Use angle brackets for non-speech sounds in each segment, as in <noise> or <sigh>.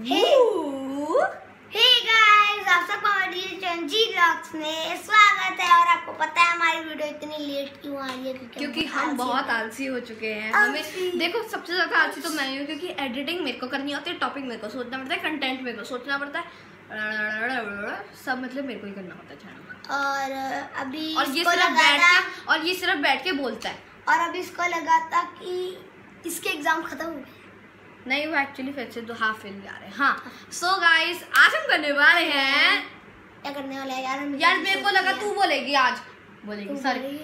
Guys आप सबका हमारी चंजी ब्लॉग्स में स्वागत है और आपको पता है हमारी वीडियो इतनी लेट क्यों आ रही है क्योंकि हम बहुत आलसी हो चुके हैं। हमें देखो सबसे ज़्यादा आलसी तो मैं ही हूँ क्योंकि एडिटिंग मेरे को करनी होती है टॉपिक मेरे को सोचना पड़ता है कंटेंट मेरे को सोचना पड़ता है। सब मतलब मेरे को ही करना होता है और अभी और ये सिर्फ़ बैठ के और ये सिर्फ़ बैठ के बोलता है। और अभी इसको लगा था कि इसके एग्ज़ाम खत्म हो गए। नहीं वो एक्चुअली फिर से दो हाफ़ फेल जा रहे हैं। हाँ। सो so गाइस आज हम करने वाले हैं क्या करने वाले हैं? यार यार मेरे को लगा तू बोलेगी आज। बोलेगी सॉरी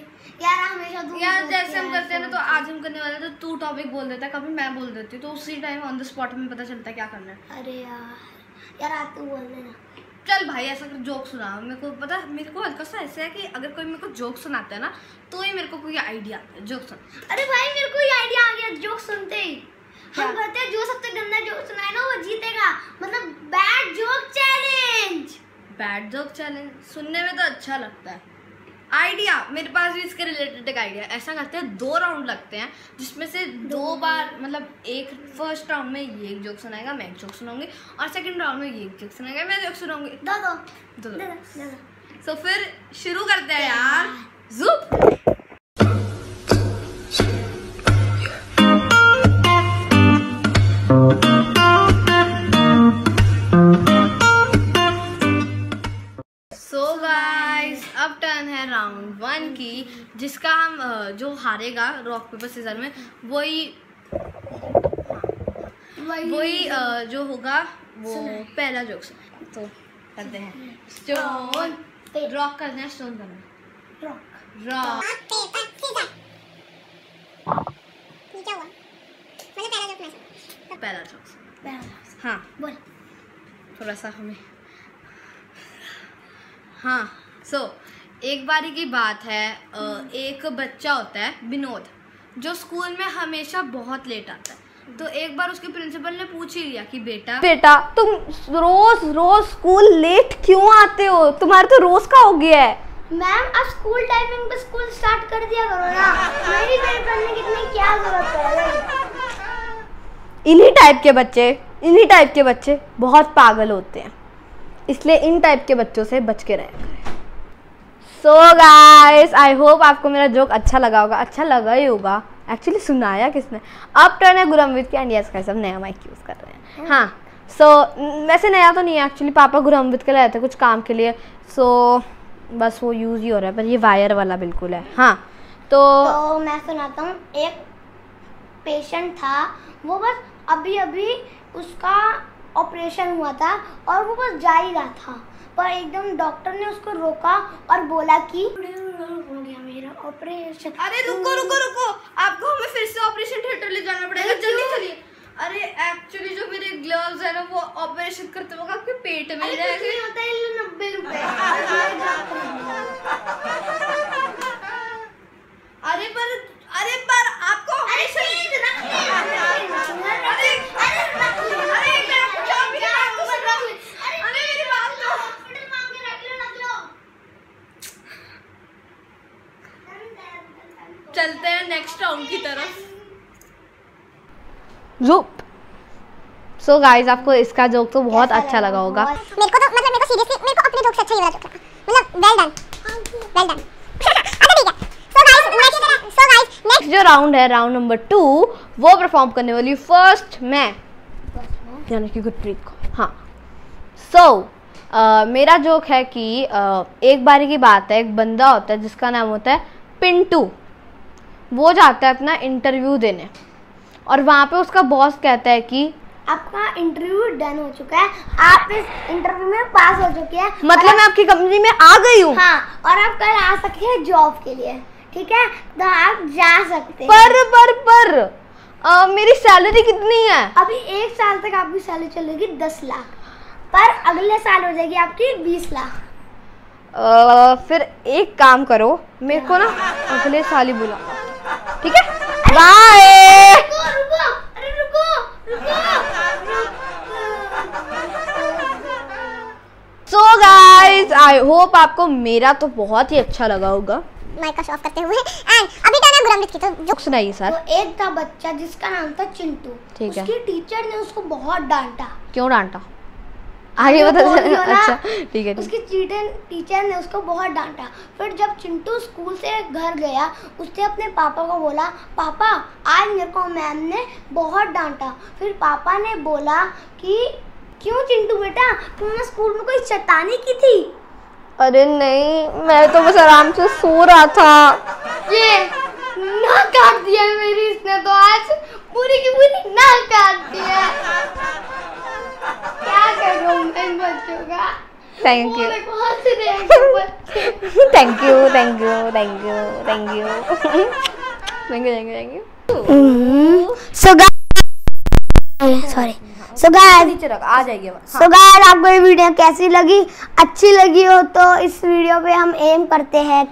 यार हमेशा यार जैसे हम करते हैं ना तो आज हम करने वाले तो तू टॉपिक बोल देता है कभी मैं बोल देती हूँ तो उसी टाइम ऑन द स्पॉट में पता चलता है क्या करना है। अरे यार। यार आज तू बोल देना। चल भाई ऐसा जोक सुना। मेरे को पता मेरे को हल्का सा ऐसा है कि अगर कोई मेरे को जोक सुनाता है ना तो ही मेरे को कोई आइडिया आता है जोक सुन। अरे भाई मेरे को ये आइडिया आ गया जोक सुनते ही। हम? कहते हैं जो सबसे गंदा जोक सुनाए ना वो जीतेगा। मतलब bad joke challenge bad joke challenge सुनने में तो अच्छा लगता है। आइडिया मेरे पास भी इसके रिलेटेड एक आइडिया ऐसा करते हैं दो राउंड लगते हैं जिसमें से दो बार मतलब एक फ़र्स्ट राउंड में ये एक जोक सुनाएगा मैं एक जोक सुनाऊँगी और सेकंड राउंड में ये एक जोक सुनाएगा मैं जोक सुनाऊँगी। दो दो। दो दो। दो दे दो। सो फिर शुरू करते हैं यार। जुप टर्न है राउंड वन की जिसका हम जो हारेगा रॉक पेपर सीजर में वही वही जो होगा वो पहला जोक तो करते हैं। स्टोन रॉक करना है स्टोन करना रॉक रॉक पहला जोक हाँ। बोल। थोड़ा सा हमें हाँ। सो एक बारी की बात है एक बच्चा होता है विनोद जो स्कूल में हमेशा बहुत लेट आता है। तो एक बार उसके प्रिंसिपल ने पूछ ही लिया कि बेटा बेटा तुम रोज रोज स्कूल लेट क्यों आते हो? तुम्हारा तो रोज का हो गया है। मैम अब स्कूल टाइमिंग पे स्कूल स्टार्ट कर दिया करो ना। मेरी वेट करने की इतनी क्या ज़रूरत है? इन्हीं टाइप के बच्चे इन्हीं टाइप के बच्चे बहुत पागल होते हैं। इसलिए इन टाइप के बच्चों से बच के रहे। सो गाइस आई होप आपको मेरा जोक अच्छा लगा होगा। अच्छा लगा ही होगा। एक्चुअली सुनाया किसने? अब टर्न है गुरमविद के एंड यस गाइस अब नया माइक यूज़ कर रहे हैं। हाँ। सो so, वैसे नया तो नहीं है एक्चुअली पापा गुरमविद के लाए थे कुछ काम के लिए। सो so, बस वो यूज़ ही हो रहा है पर ये वायर वाला बिल्कुल है। हाँ तो तो मैं सुनाता हूँ। एक पेशेंट था वो बस अभी अभी उसका ऑपरेशन हुआ था और वो बस जा ही रहा था। पर एकदम डॉक्टर ने उसको रोका और बोला कि हो गया मेरा ऑपरेशन अरे रुको रुको रुको। आपको हमें फिर से ऑपरेशन थिएटर ले जाना पड़ेगा। जल्दी चलिए। अरे एक्चुअली जो मेरे ग्लव्स है ना वो ऑपरेशन करते वक्त आपके पेट में रह गए। होता है ये लो नब्बे रुपए अरे पर अरे पर आपको अरे ऑपरेशन प्लीज़ रख ले अरे अरे रख ले अरे एक मिनट, क्या मेरी बात तो सुन। रख ले अरे मेरी बात तो हॉस्पिटल मांग के रख लो रख लो चलते हैं नेक्स्ट राउंड की तरफ़। जुप सो so गाइस आपको इसका जोक तो बहुत अच्छा लगा होगा। मेरे को तो मतलब मेरे को सीरियसली मेरे को अपने जोक से अच्छा ये वाला जोक लगा। मतलब वेल डन वेल डन अच्छा ठीक है। सो गाइस मैं क्या करा सो गाइस नेक्स्ट जो राउंड है राउंड नंबर टू वो परफॉर्म करने वाली फ़र्स्ट मैं। यानी कि गुरप्रीत को। हाँ। सो so, मेरा जोक है कि uh, एक बारी की बात है एक बंदा होता है जिसका नाम होता है पिंटू। वो जाता है अपना इंटरव्यू देने। और वहाँ पे उसका बॉस कहता है कि आपका इंटरव्यू डन हो चुका है। आप इस इंटरव्यू में पास हो चुके हैं। मतलब मैं आपकी कंपनी में आ गई हूँ। हाँ और आप कल आ सकते हैं जॉब के लिए। ठीक है? तो आप जा सकते हैं। पर पर पर अ, मेरी सैलरी कितनी है? अभी एक साल तक आपकी सैलरी चलेगी दस लाख। पर अगले साल हो जाएगी आपकी बीस लाख। फिर एक काम करो मेरे को ना अगले साल ही बुला। ठीक है? बाय रुको रुको अरे रुको रुको सो गाइस आई होप आपको मेरा तो बहुत ही अच्छा लगा होगा। माइक ऑफ़ करते हुए। एंड अभी है गुरमृत की तो जो जोक सुनाइए तो एक था बच्चा जिसका नाम था चिंटू। ठीक है। उसकी टीचर ने उसको बहुत डांटा। क्यों डांटा? आगे हो ना, अच्छा ठीक है उसकी टीचर टीचर ने उसको बहुत डांटा। फिर जब चिंटू स्कूल से घर गया उसने अपने पापा को बोला पापा आज मेरे को मैम ने बहुत डांटा। फिर पापा ने बोला कि क्यों चिंटू बेटा? तुमने स्कूल में कोई शैतानी की थी? अरे नहीं मैं तो बस आराम से सो रहा था। ये नाक काट दिया मेरी इसने तो आज पूरी की पूरी नाक काट दिया क्या करूँ मैं इन बच्चों का thank you thank you thank you thank you thank you thank you thank you thank you so sorry so guys आ जाएगी सो गाइस आपको ये वीडियो कैसी लगी? अच्छी लगी हो तो इस वीडियो पे हम एम करते हैं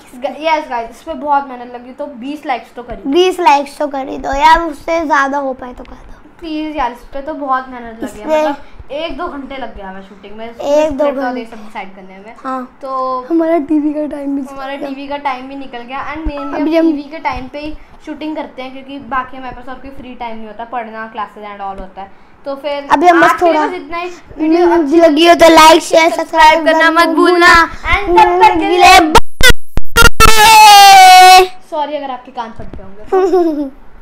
यस गाइस इस पे बहुत मेहनत लगी तो 20 लाइक्स तो करी 20 लाइक्स तो कर ही दो। यार उससे ज़्यादा हो पाए तो कर दो। प्लीज़ यार इस पे तो बहुत मेहनत लगी है मतलब एक दो घंटे लग गया हमें शूटिंग में। एक दो घंटे। सब डिसाइड करने में। हाँ। तो हमारा टीवी का टाइम भी हमारा टीवी का टाइम भी निकल गया। एंड मेनली हम- टीवी के टाइम पे ही शूटिंग करते हैं क्योंकि बाकी हमारे पास और कोई फ्री टाइम नहीं होता पढ़ना क्लासेस एंड ऑल होता है। तो फिर अभी हम बस थोड़ा- इतना ही वीडियो वीडियो लगी हो तो लाइक शेयर सब्सक्राइब करना मत भूलना। एंड तब तक के लिए सॉरी अगर आपके कान फट गए होंगे। <laughs>